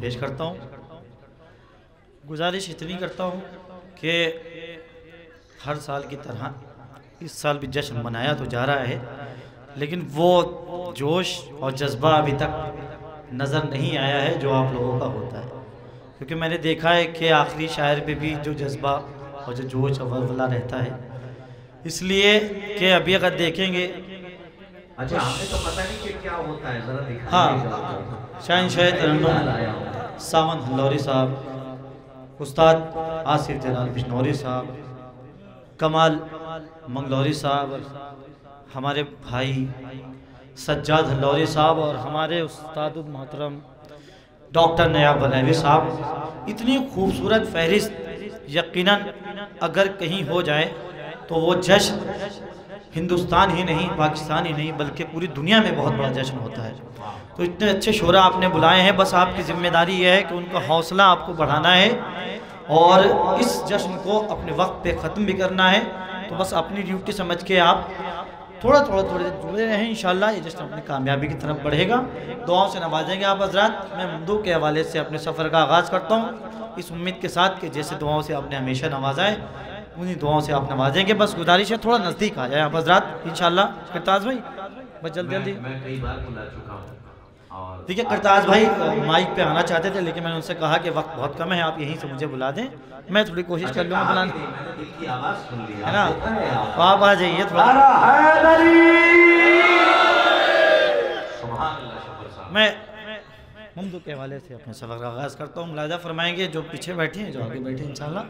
پیش کرتا ہوں۔ گزارش اتنی کرتا ہوں کہ ہر سال کی طرح اس سال بھی جشن منایا تو جا رہا ہے لیکن وہ جوش اور جذبہ ابھی تک نظر نہیں آیا ہے جو آپ لوگوں کا ہوتا ہے۔ کیونکہ میں نے دیکھا ہے کہ آخری شاعر پہ بھی جو جذبہ اور جو جوش اور ولولہ رہتا ہے۔ اس لیے کہ ابھی اگر دیکھیں گے۔ اچھا ہمیں تو پتہ نہیں کہ کیا ہوتا ہے ذرا ہاں شاہن شاہ ترنم ساون ہلوری صاحب، استاد آصف جلال بشنوری صاحب، کمال منگلوری صاحب، ہمارے بھائی سجاد ہلوری صاحب اور ہمارے استاد المحترم ڈاکٹر نیاب بلیوی صاحب۔ اتنی خوبصورت فہرست یقیناً اگر کہیں ہو جائے تو وہ جشن ہندوستان ہی نہیں، پاکستان ہی نہیں، بلکہ پوری دنیا میں بہت بڑا جشن ہوتا ہے۔ تو اتنے اچھے شعراء آپ نے بلائے ہیں بس آپ کی ذمہ داری یہ ہے کہ ان کا حوصلہ آپ کو بڑھانا ہے اور اس جشن کو اپنے وقت پہ ختم بھی کرنا ہے۔ تو بس اپنی ڈیوٹی سمجھ کے آپ تھوڑا تھوڑا تھوڑے جڑے رہیں انشاءاللہ یہ جشن اپنی کامیابی کی طرف بڑھے گا۔ دعاؤں سے نوازیں گے آپ حضرات۔ میں ممدو کے حوالے سے اپنے سفر کا آغاز کرتا ہوں۔ اس امید کے ساتھ کہ جیسے دعاؤں سے آپ نے ہمیشہ نوازا ہے انہی دعاؤں سے آپ نوازیں گے۔ بس گزارش ہے تھوڑا نزدیک آ جائے آپ حضرات۔ انشاءاللہ کرتاز بھائی بس جلدی جلدی۔ میں کئی بار بلا چکا ہوں۔ دیکھیں کرتاز بھائی مائک پہ آنا چاہتے تھے لیکن میں نے ان سے کہا کہ وقت بہت کم ہے آپ یہیں سے مجھے بلا دیں۔ میں تھوڑی کوشش کر لوں گا بلانے ہے نا؟ آپ تو آ جائیے تھوڑا۔ میں ممدو کے حوالے سے اپنے سفر کا آغاز کرتا ہوں۔ ملاحظہ فرمائیں گے جو پیچھے بیٹھے ہیں جو آگے بیٹھے ہیں انشاءاللہ۔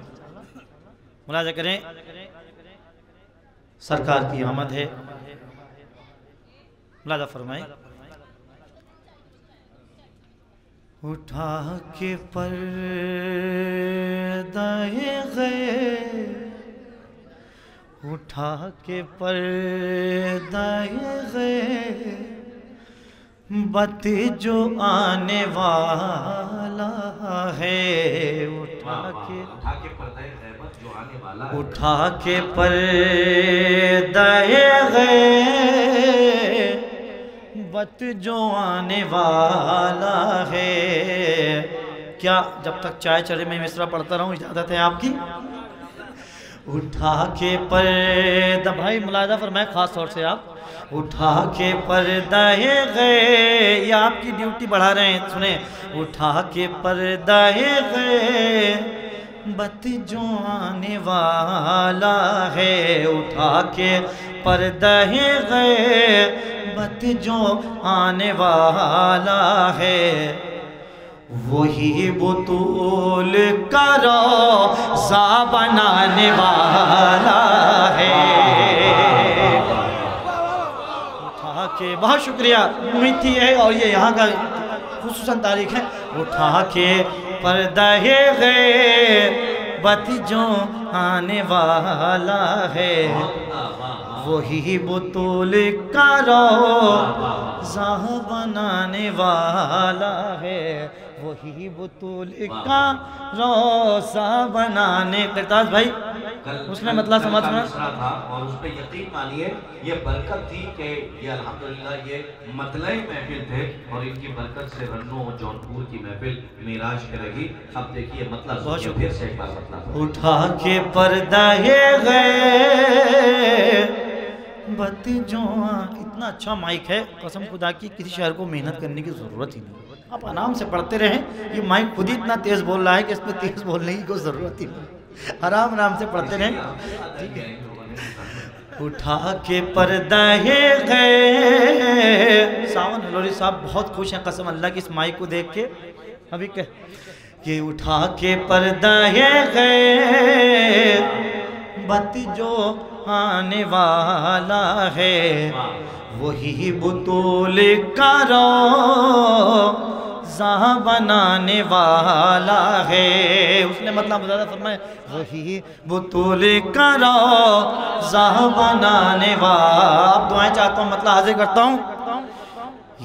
ملاحظہ کریں سرکار کی آمد ہے۔ ملاحظہ فرمائیں۔ اٹھا کے پردہ غیر اٹھا کے پردہ غیر بت جو آنے والا ہے اٹھا کے اٹھا کے پردہ غیبت جو والا ہے جو آنے والا ہے۔ کیا جب تک چائے چڑھے میں مصرع پڑھتا رہوں، اجازت ہے آپ کی؟ اٹھا کے پردہ، بھائی ملاحظہ فرمائے، خاص طور سے آپ۔ اٹھا کے پردہ غے یہ آپ کی ڈیوٹی بڑھا رہے ہیں، سنیں۔ اٹھا کے پردہ غے بت جو آنے والا ہے۔ اٹھا کے پردہ غے بت جو آنے والا ہے، وہی بطول کا روزہ بنانے والا ہے۔ اٹھا کے، بہت شکریہ، امید تھی ہے۔ اور یہ یہاں کا خصوصاً تاریخ ہے۔ اٹھا کے، پردہ غیر بت جو آنے والا ہے۔ وہی بطول کا روزہ بنانے والا ہے۔ وہی بطول کا روزہ بنانے کرتاز بھائی اس میں مطلب سمجھ میں اور اس پہ یقین مانیے یہ برکت تھی کہ یہ الحمدللہ یہ مطلعی محفل تھے اور ان کی برکت سے رنو اور جونپور کی محفل میراج کرے گی اب دیکھیے مطلب بہت پھر سے ایک بار مطلب اٹھا کے پردہ غیر بت جو ہاں، اتنا اچھا مائک ہے، قسم خدا کی، کسی شہر کو محنت کرنے کی ضرورت ہی نہیں۔ آپ آرام سے پڑھتے رہیں، یہ مائک خود ہی اتنا تیز بول رہا ہے کہ اس پہ تیز بولنے کی کوئی ضرورت ہی نہیں۔ آرام آرام سے پڑھتے رہیں۔ اٹھا کے پردہ غیر۔ ساون ہلوری صاحب بہت خوش ہیں، قسم اللہ کی اس مائک کو دیکھ کے۔ ابھی کہ اٹھا کے پردہ غیر۔ بت جو آنے والا ہے، وہی بطول کا روزہ بنانے والا ہے۔ اس نے مطلب زیادہ فرمایا، وہی بطول کا روزہ بنانے والا اب دعائیں چاہتا ہوں مطلب حاضر کرتا ہوں۔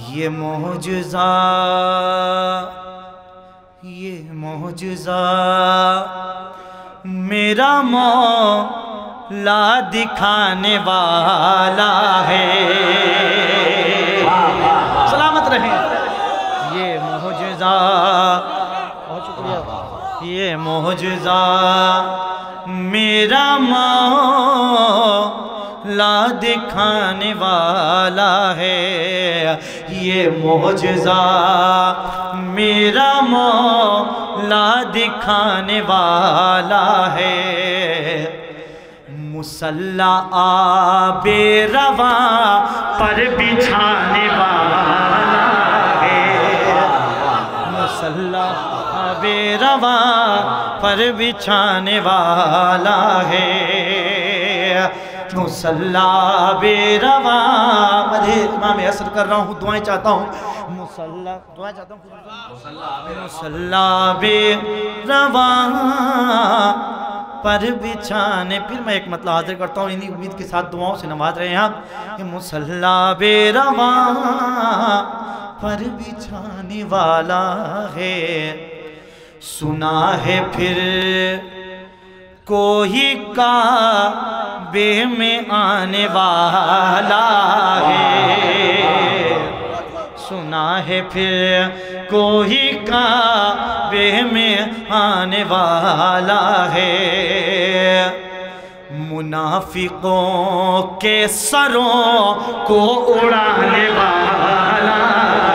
یہ معجزہ یہ معجزہ۔ میرا مولا دکھانے والا ہے۔ سلامت رہیں۔ یہ محجزہ شکریہ۔ یہ محجزہ میرا مولا دکھانے والا ہے۔ یہ موجزہ میرا مولا دکھانے والا ہے۔ مسلح آب رواں پر بچھانے والا ہے۔ مسلح آب رواں پر بچھانے والا ہے۔ مسلح آب رواں مجھے امام اثر کر رہا ہوں، دعائیں چاہتا ہوں۔ مسلح دعائیں چاہتا ہوں۔ مسلح بے رواں پر بچھانے، پھر میں ایک مطلب حاضر کرتا ہوں، انہی امید کے ساتھ دعاؤں سے نماز رہے ہیں آپ۔ مسلح بے رواں پر بچھانے والا ہے۔ سنا ہے پھر کوئی کعبے میں آنے والا ہے۔ سنا ہے پھر کوئی کعبے میں آنے والا ہے۔ منافقوں کے سروں کو اڑانے والا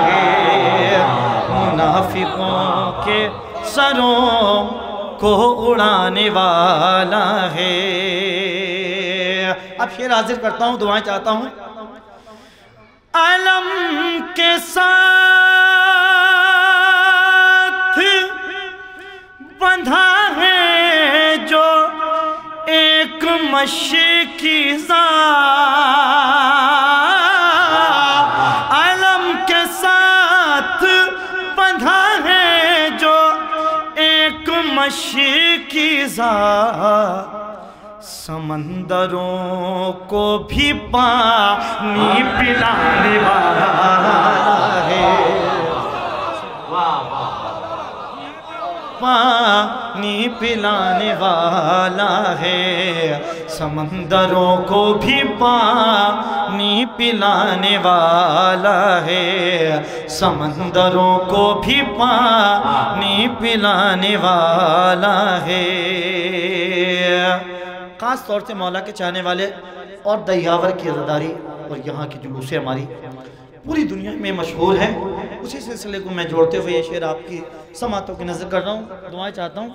ہے۔ منافقوں کے سروں کو اڑانے والا ہے۔ اب شیر حاضر کرتا ہوں، دعائیں چاہتا ہوں۔ علم کے ساتھ بندھا ہے جو ایک مشکی ذات۔ علم کے ساتھ بندھا ہے جو ایک مشکی ذات۔ سمندروں کو بھی پانی پلانے والا ہے۔ پانی پلانے والا ہے۔ سمندروں کو بھی پانی پلانے والا ہے۔ سمندروں کو بھی پانی پلانے والا ہے۔ خاص طور سے مولا کے چاہنے والے اور دیاور کی عزداری اور یہاں کی جلوسیں ہماری پوری دنیا میں مشہور ہے اسی سلسلے کو میں جوڑتے ہوئے یہ شعر آپ کی سماعتوں کی نظر کر رہا ہوں۔ دعائیں چاہتا ہوں۔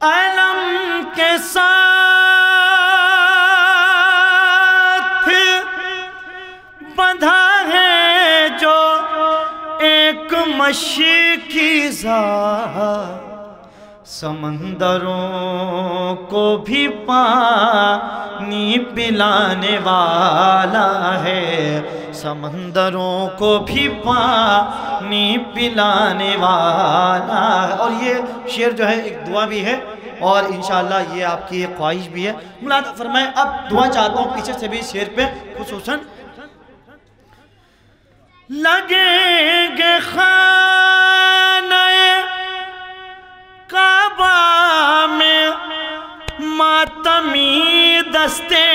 علم کے ساتھ بندھا ہے جو ایک مشی کی ذات۔ سمندروں کو بھی پانی پلانے والا ہے۔ سمندروں کو بھی پانی پلانے والا ہے۔ اور یہ شعر جو ہے، ایک دعا بھی ہے۔ اور انشاءاللہ یہ آپ کی ایک خواہش بھی ہے۔ ملادہ فرمائے اب دعا چاہتا ہوں پیچھے سے بھی اس شعر پہ، خصوصاً۔ لگیں گے خانہ کعبہ میں ماتمی دستے۔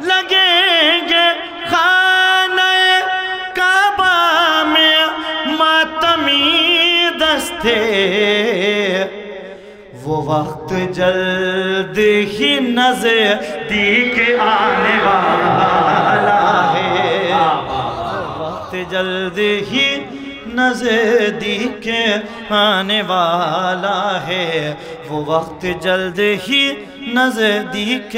لگیں گے خانہ کعبہ میں ماتمی دستے۔ وہ وقت جلد ہی نزدیک آنے والا ہے۔ وقت جلد ہی نزدیک آنے والا ہے۔ وہ وقت جلد ہی نزدیک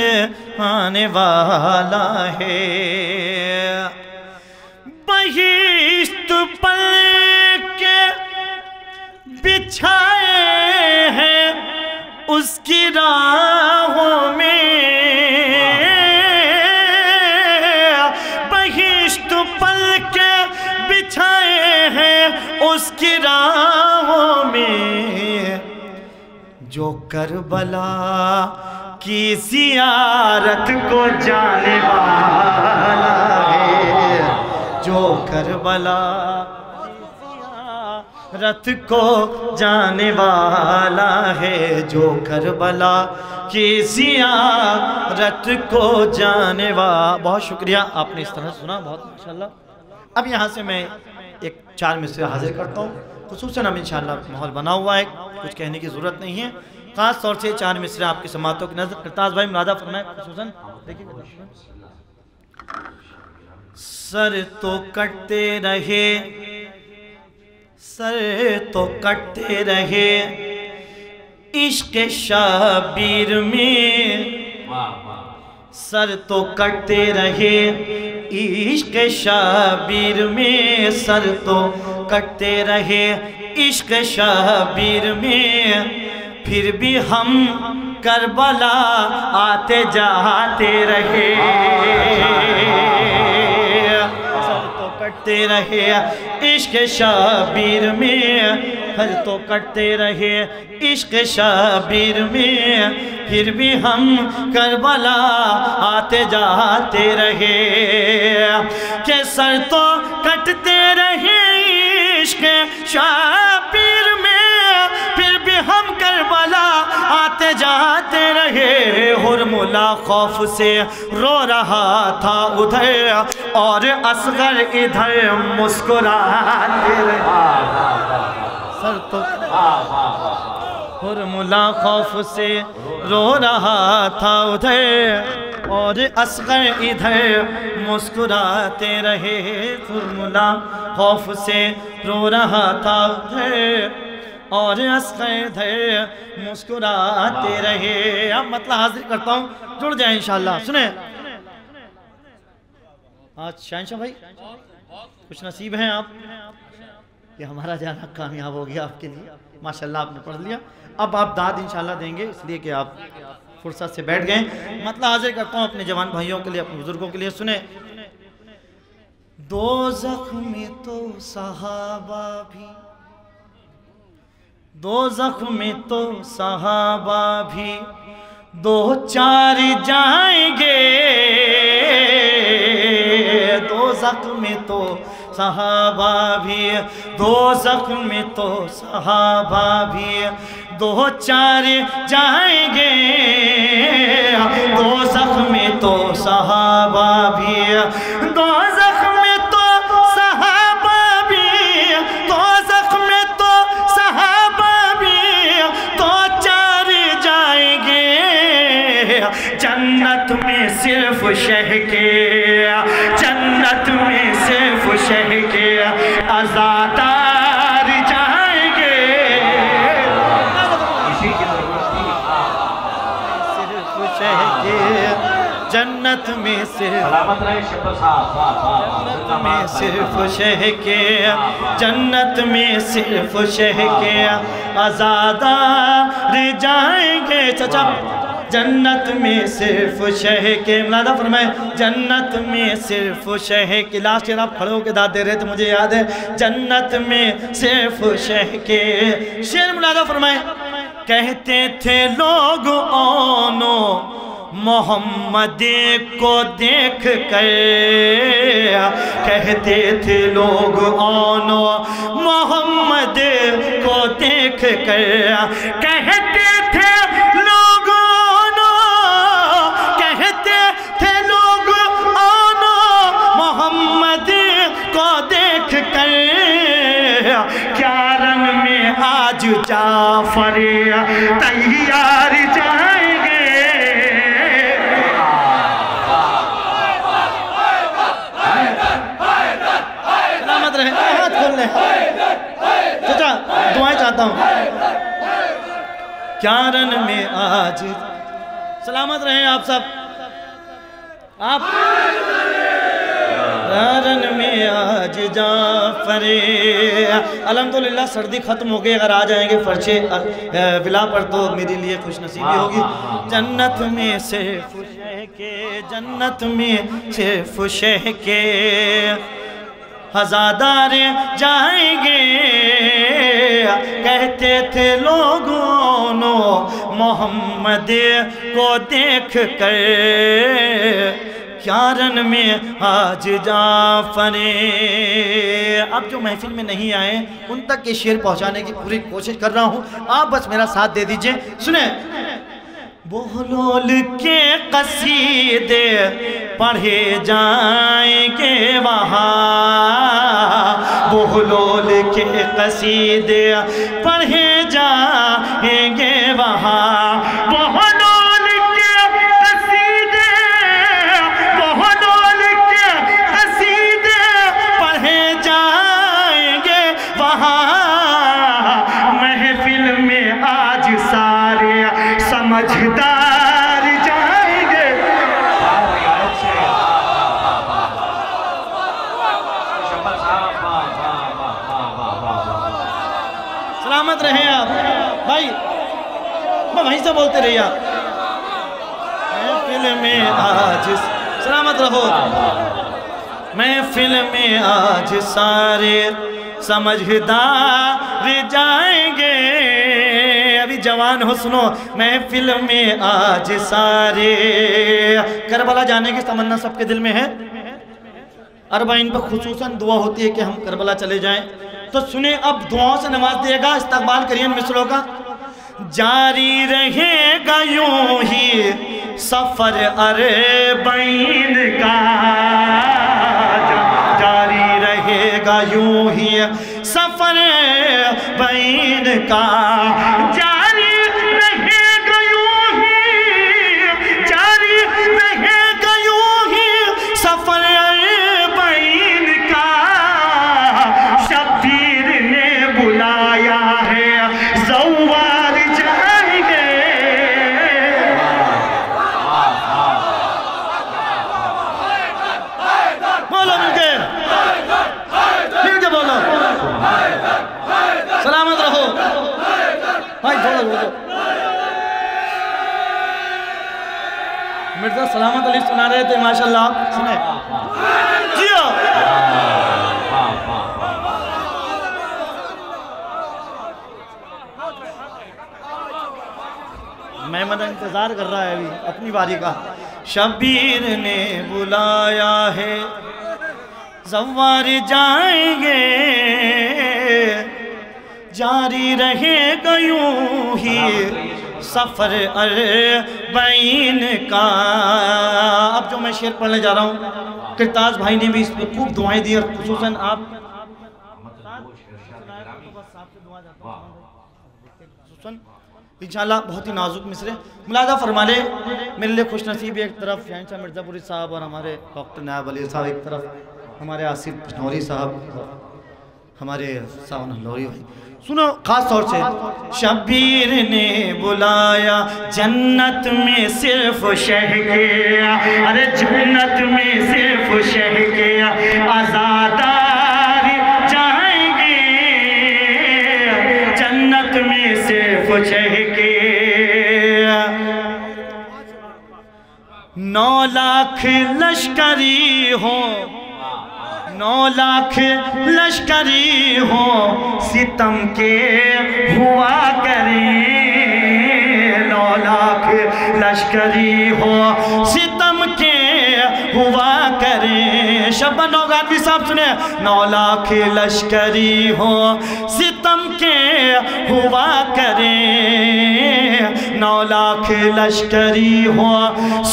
آنے والا ہے۔ بہشت پل کے بچھائے ہیں اس کی راہوں میں۔ اس کی راہوں میں جو کربلا کی زیارت کو جانے والا ہے، جو کربلا رت کو جانے والا ہے، جو کربلا کی زیارت کو جانے والا بہت شکریہ، آپ نے اس طرح سنا، بہت ماشاءاللہ۔ اب یہاں سے میں ایک چار مصرے حاضر کرتا ہوں۔ خصوصاً اب انشاءاللہ ماحول بنا ہوا ہے، کچھ کہنے کی ضرورت نہیں ہے۔ خاص طور سے چار مصرے آپ کی سماعتوں کی نظر کرتاز بھائی مرادہ فرمائے خصوصاً سر تو کٹتے رہے، سر تو کٹتے رہے۔ عشق شابیر میں، سر تو کٹتے رہے۔ عشق شابیر میں سر تو کٹتے رہے عشق شابیر میں پھر بھی ہم کربلا آتے جاتے رہے کٹتے رہے عشق شابیر میں ہر تو کٹتے رہے عشق شابیر میں۔ پھر بھی ہم کربلا آتے جاتے رہے کہ سر تو کٹتے ہرملا خوف سے رو رہا تھا ادھر اور اصغر ادھر مسکراتے رہے۔ سر تو ہرملا خوف سے رو رہا تھا ادھر اور اصغر ادھر مسکراتے رہے۔ ہرملا خوف سے رو رہا تھا ادھر اور اصغر ادھر مسکراتے رہے۔ اب مطلب حاضر کرتا ہوں جڑ جائیں انشاءاللہ۔ سنیں۔ آج شہنشاہ بھائی۔ کچھ نصیب ہیں آپ۔ کہ ہمارا جانا کامیاب ہو گیا آپ کے لیے۔ ماشاءاللہ آپ نے پڑھ لیا۔ اب آپ داد انشاءاللہ دیں گے اس لیے کہ آپ فرصت سے بیٹھ گئے۔ مطلب حاضر کرتا ہوں اپنے جوان بھائیوں کے لیے اپنے بزرگوں کے لیے۔ سنیں۔ دو زخم تو صحابہ بھی دو زخم تو صحابہ بھی دو چار جائیں گے۔ دو زخم تو صحابہ بھی، دو زخم تو صحابہ بھی دو چار جائیں گے۔ دو زخم تو صحابہ بھی، دو صرف شہ کے جنت میں صرف شہ کے ازادار جائیں گے صرف شہ کے جنت میں صرف سلامت رہے شکر صاحب واہ واہ جنت میں صرف شہ کے جنت میں صرف شہ کے آزادار جائیں گے چچا جنت میں صرف شہ کے ملادہ فرمائے، جنت میں صرف شہ کے لاسٹ ایئر آپ کھڑے ہو کے داد دے رہے تھے، مجھے یاد ہے۔ جنت میں صرف شہ کے شیر ملادہ فرمائے۔ کہتے تھے لوگ آنو محمد کو دیکھ کر۔ کہتے تھے لوگ آنو محمد کو دیکھ کر۔ کہتے تھے کر کیا رن میں آج جعفر تیار جائیں گے؟ سلامت رہے، ہاتھ کھول لیں چچا، دعائیں چاہتا ہوں۔ کیا رن میں آج سلامت رہیں آپ سب؟ آپ رن میں آج جعفر الحمدللہ سردی ختم ہو گئی۔ اگر آ جائیں گے فرشے بلا پر تو میرے لیے خوش نصیبی ہوگی۔ جنت میں صرف شہ کے جنت میں صرف شہ کے ہزادار جائیں گے۔ کہتے تھے لوگوں نو محمد کو دیکھ کر۔ کیا میں آج جعفر۔ اب جو محفل میں نہیں آئے، ان تک یہ شعر پہنچانے کی پوری کوشش کر رہا ہوں۔ آپ بس میرا ساتھ دے دیجیے۔ سنیں۔ بہلول کے قصیدے پڑھے جائیں گے وہاں۔ بہلول کے قصیدے پڑھے جائیں گے وہاں۔ آج سارے سمجھدار جائیں گے۔ ابھی جوان ہو، سنو، محفل میں آج سارے۔ کربلا جانے کی تمنا سب کے دل میں ہے۔ اربعین پر خصوصاً دعا ہوتی ہے کہ ہم کربلا چلے جائیں۔ تو سنیں، اب دعاؤں سے نواز دے گا، استقبال کریے ان مصروں کا۔ جاری رہے گا یوں ہی سفر اربعین کا۔ یوں ہی سفر بین کا سلامت علی سنا رہے تھے، ماشاءاللہ۔ آپ سنیں۔ جیو۔ محمد انتظار کر رہا ہے ابھی، اپنی باری کا۔ شبیر نے بلایا ہے، زوار جائیں گے۔ جاری رہے گا یوں۔ ہی سفر اربعین کا۔ اب جو میں شعر پڑھنے جا رہا ہوں کرتاز بھائی نے بھی اس پہ خوب دعائیں دی اور خصوصاً آپ انشاءاللہ بہت ہی نازک مصرے۔ ملادہ فرما لے، میرے لیے خوش نصیب ایک طرف یعنی شہنشاہ مرزا پوری صاحب اور ہمارے ڈاکٹر نائب علی صاحب، ایک طرف ہمارے آصف پشنوری صاحب۔ ہمارے ساون ہلوری بھائی۔ سنو، خاص طور سے شبیر نے بلایا، جنت میں صرف شہ کے ارے، جنت میں صرف شہ کے آزادار جائیں گے۔ جنت میں صرف شہ کے نو لاکھ لشکری ہوں۔ نو لاکھ لشکری ہو، ستم کے ہوا کریں نو لاکھ لشکری ہو، ستم کے ہوا کریں شبہ نوگانوی صاحب سنے، نو لاکھ لشکری ہو، ستم کے ہوا کریں نو لاکھ لشکری ہو،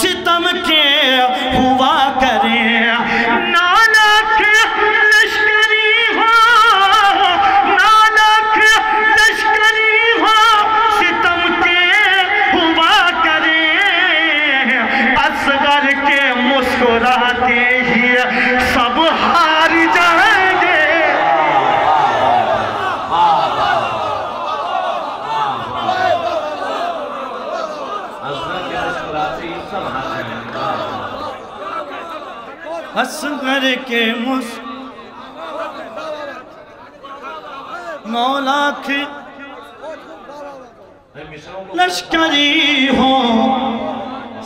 ستم کے ہوا کریں اصغر کے مس نو لاکھ لشکری ہو،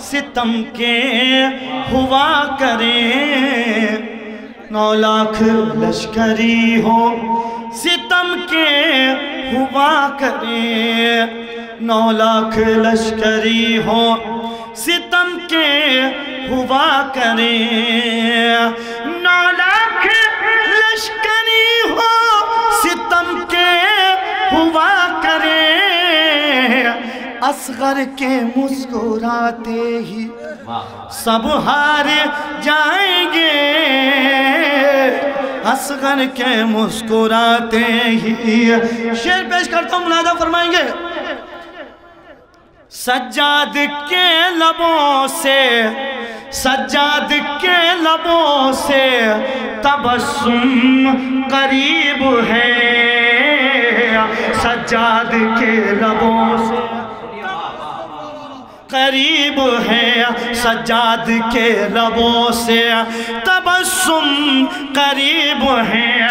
ستم کے ہوا کریں نو لاکھ لشکری ہو، ستم کے ہوا کریں نو لاکھ لشکری ہو، ستم کے ہوا کریں نو لاکھ لشکری ہو، ستم کے ہوا کریں اصغر کے مسکراتے ہی سب ہار جائیں گے۔ اصغر کے مسکراتے ہی شیر پیش کرتا ہوں ملادہ فرمائیں گے۔ سجاد کے لبوں سے سجاد کے لبوں سے تبسم قریب ہے۔ سجاد کے لبوں سے قریب ہے۔ سجاد کے لبوں سے تبسم قریب ہے۔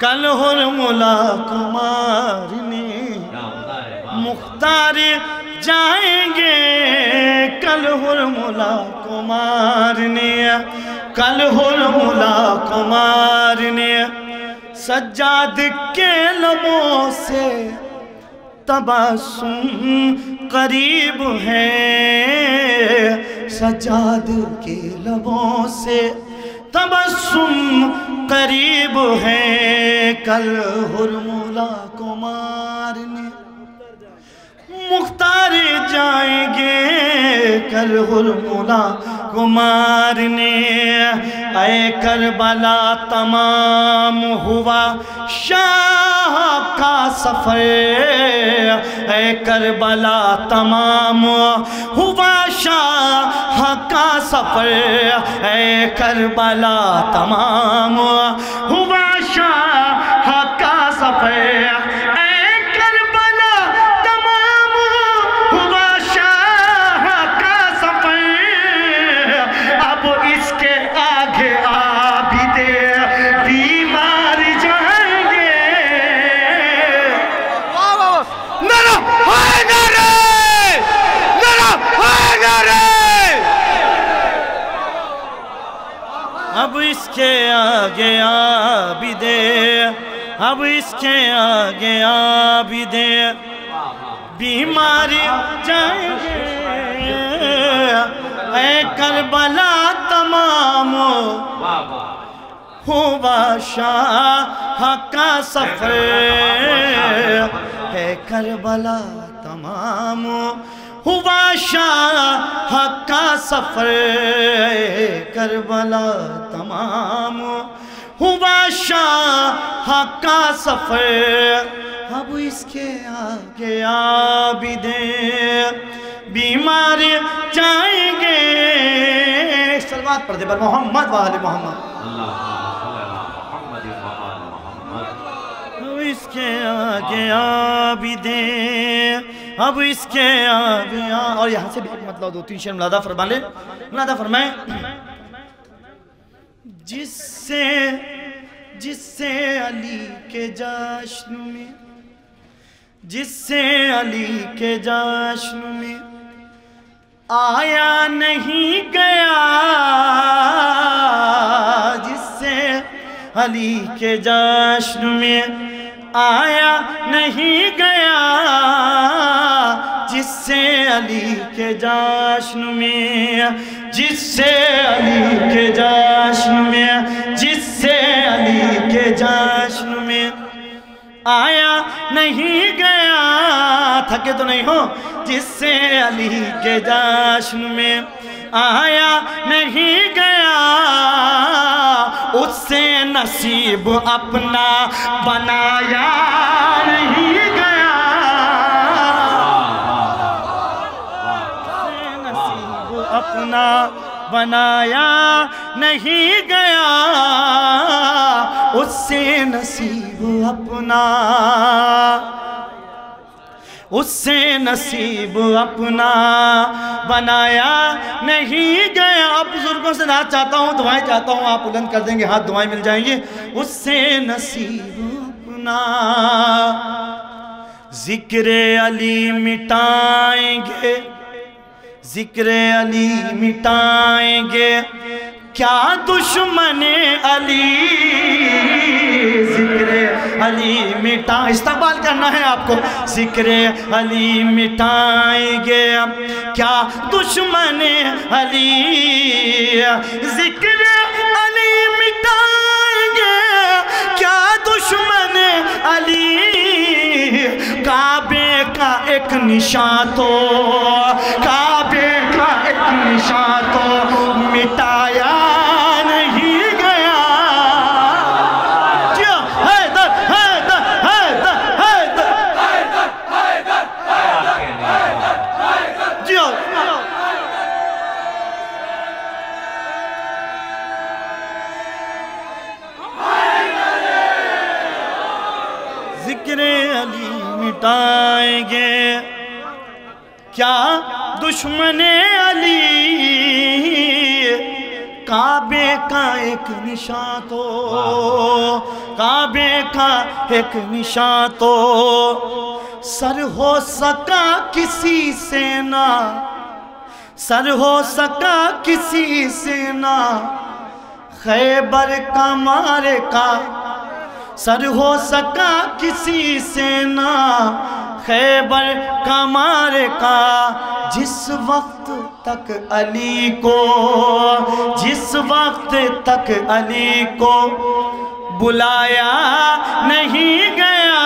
کل حرملا کو مارنے مختار جائیں گے۔ کل حرملا کو مارنے کل حرملا کو مارنے سجاد کے لبوں سے تبسم قریب ہے۔ سجاد کے لبوں سے تبسم قریب ہے۔ کل حرملا کو مارنے مختار جائیں گے۔ کل حرملا کو مارنے اے کربلا تمام ہوا شاہ کا سفر۔ اے کربلا تمام ہوا شاہ کا سفر۔ اے کربلا تمام ہوا شاہ اب اس کے آگے عابدے اب اس کے آگے عابدے بیماری جائیں گے۔ اے کربلا تمام ہوا شاہ کا سفر۔ ہے کربلا تمام ہوا شاہ کا سفر۔ کربلا تمام ہوا شاہ کا سفر۔ اب اس کے آگے عابدے بیمار جائیں گے۔ سلوات پردے پر محمد و آل محمد۔ اب اس کے آگے عابدے اب اس کے آگے اور یہاں سے بھی مطلب دو، تین شیر ملادہ فرما لے۔ ملادہ فرمائیں جس سے جس سے علی کے جشن میں، جس سے علی کے جشن میں آیا نہیں گیا، جس سے علی کے جشن میں آیا نہیں گیا، جس سے علی کے جشن میں جس سے علی کے جشن میں جس سے علی کے جشن میں۔ آیا نہیں گیا تھکے تو نہیں ہو جس سے علی کے جشن میں۔ آیا نہیں گیا، اس سے نصیب اپنا بنایا نہیں گیا۔ اپنا بنایا نہیں گیا، اس سے نصیب اپنا۔ اس سے نصیب اپنا بنایا نہیں گیا۔ اب بزرگوں سے نہ چاہتا ہوں، دعائیں چاہتا ہوں، آپ بلند کر دیں گے، ہاتھ دعائیں مل جائیں گے۔ اس سے نصیب سنا ذکر علی مٹائیں گے۔ ذکر علی مٹائیں گے۔ کیا دشمن علی؟ ذکر علی مٹا، استقبال کرنا ہے آپ کو۔ ذکر علی مٹائیں گے۔ کیا دشمن علی؟ ذکر علی مٹائیں گے۔ کیا دشمن علی؟ کعبے کا ایک نشان تو، کعبے کا ایک نشان تو مٹایا نہیں گیا۔ جیو حیدر حیدر حیدر حیدر۔ جیو ذکر علی مٹائیں گے۔ کیا دشمن علی کعبے کا ایک نشان تو، کعبے کا ایک نشان تو۔ سر ہو سکا کسی سے نہ، سر ہو سکا کسی سے نہ۔ خیبر کا مارے کا سر ہو سکا کسی سے نہ، خیبر کا کا جس وقت تک علی کو، جس وقت تک علی کو بلایا نہیں گیا۔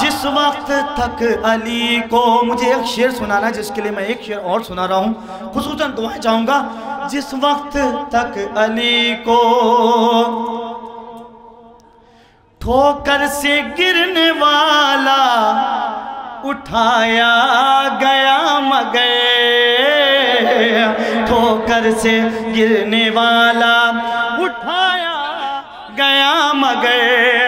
جس وقت تک علی کو، مجھے ایک شعر سنانا ہے، جس کے لیے میں ایک شعر اور سنا رہا ہوں۔ خصوصاً دعائیں چاہوں گا۔ جس وقت تک علی کو ٹھوکر سے گرنے والا اٹھایا گیا مگر ٹھوکر سے گرنے والا اٹھایا گیا مگر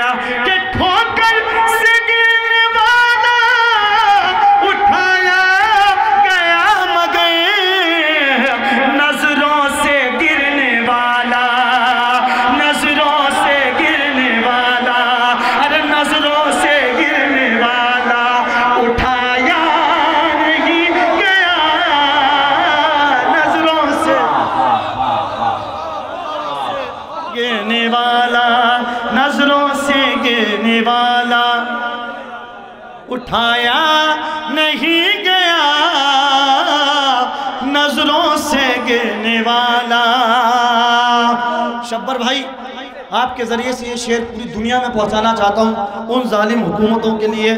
آپ کے ذریعے سے یہ شعر پوری دنیا میں پہنچانا چاہتا ہوں ان ظالم حکومتوں کے لیے۔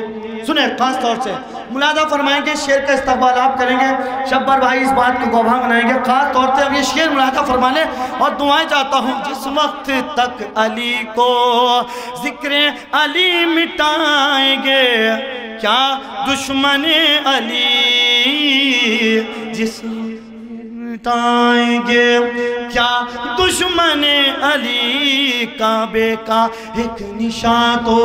سنیں، خاص طور سے۔ ملادہ فرمائیں گے، شعر کا استقبال آپ کریں گے۔ شبر بھائی اس بات کو گواہ بنائیں گے۔ خاص طور سے اب یہ شعر ملادہ فرمانے اور دعائیں چاہتا ہوں، جس وقت تک علی کو ذکر علی مٹائیں گے، کیا دشمن علی جس مٹائیں گے کیا دشمن علی کعبے کا ایک نشان تو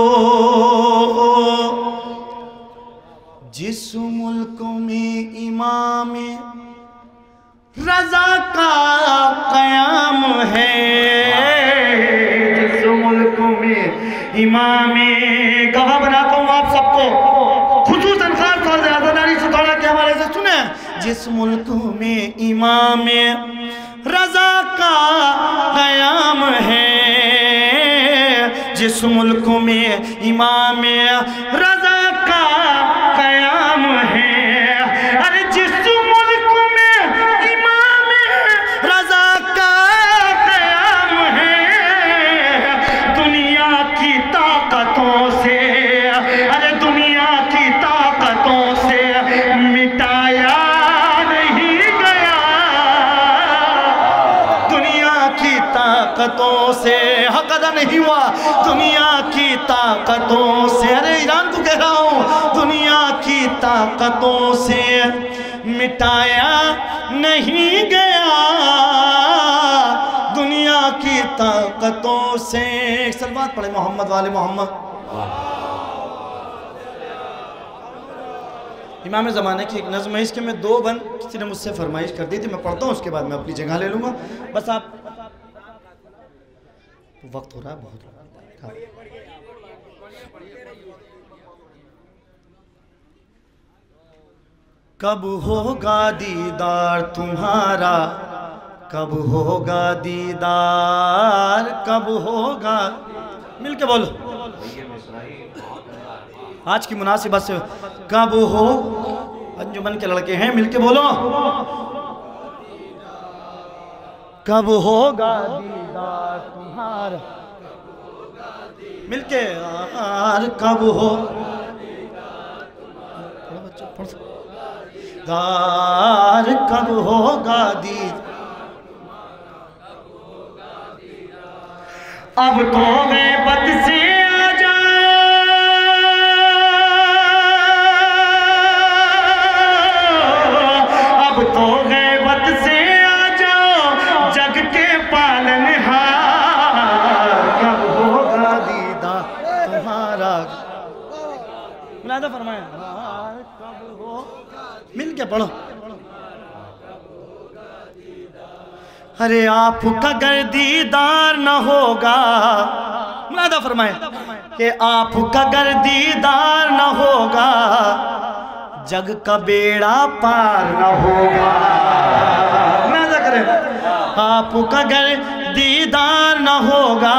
جس ملک میں امام رضا کا قیام ہے۔ جس ملک میں امام گواہ بناتا ہوں آپ سب کو۔ خصوصاً خاص طور سے آزاداری سے کے حوالے سے سنیں۔ جس ملک میں امام رضا کا قیام ہے جس ملک میں امام رضا نہیں ہوا۔ دنیا کی طاقتوں سے ارے، ایران کو کہہ رہا ہوں۔ دنیا کی طاقتوں سے مٹایا نہیں گیا۔ دنیا کی طاقتوں سے ایک سلوات پڑھے محمد، والے محمد۔ امام زمانے کی ایک نظم ہے، اس کے میں دو بند کسی نے مجھ سے فرمائش کر دی تھی، میں پڑھتا ہوں، اس کے بعد میں اپنی جگہ لے لوں گا۔ بس آپ وقت ہو رہا ہے، بہت رہا ہے۔ ہاں۔ کب ہوگا دیدار تمہارا؟ کب ہوگا دیدار؟ کب ہوگا؟ مل کے بولو۔ آج کی مناسبت سے کب ہو؟ انجمن کے لڑکے ہیں، مل کے بولو۔ کب ہوگا دیدار تمہارا مل کے یار، کب ہو دار کب ہوگا دید اب تو غیبت سے پڑھو۔ ارے آپ کا گردیدار نہ ہوگا۔ ملادہ فرمائے کہ آپ کا گردیدار نہ ہوگا۔ جگ کا بیڑا پار نہ ہوگا۔ ملادہ کریں۔ آپ کا گر دیدار نہ ہوگا،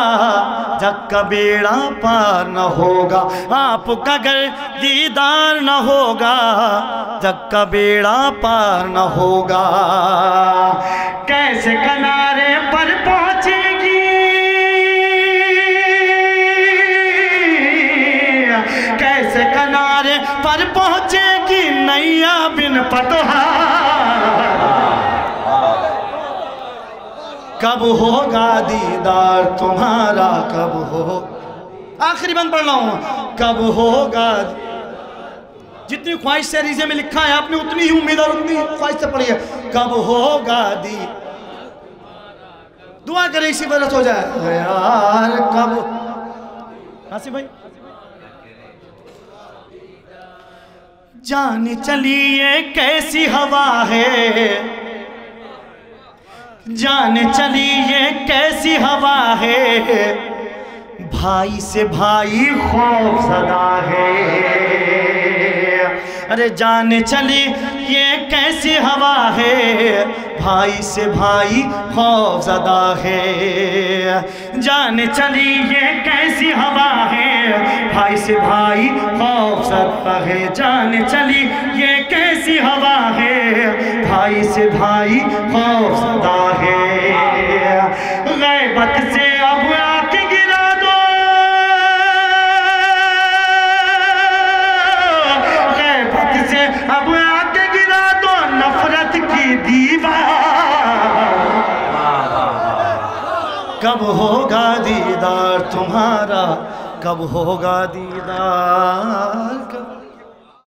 جگ کا بیڑا پار نہ ہوگا۔ آپ کا گر دیدار نہ ہوگا، جگ کا بیڑا پار نہ ہوگا۔ کیسے کنارے پر پہنچے گی؟ کیسے کنارے پر پہنچے گی نیا بن پتوہار کب ہوگا دیدار تمہارا؟ کب ہو، آخری بند پڑھ رہا ہوں. کب ہوگا جتنی خواہش سے ریزے میں لکھا ہے، آپ نے اتنی ہی امید اور اتنی خواہش سے پڑھی ہے. کب ہوگا دی، دعا کریں اسی وجہ ہو جائے. یار، کب؟ ناسی بھائی. جان چلی یہ کیسی ہوا ہے؟ جان چلی یہ کیسی ہوا ہے؟ بھائی سے بھائی خوف زدہ ہے۔ ارے جان چلی یہ کیسی ہوا ہے؟ بھائی سے بھائی خوف زدہ ہے۔ جان چلی یہ کیسی ہوا ہے۔ بھائی سے بھائی خوف زدہ ہے۔ جان چلی یہ کیسی ہوا ہے۔ بھائی سے بھائی خوف زدہ ہے۔ غیبت سے ہمارا کب ہوگا دیدار؟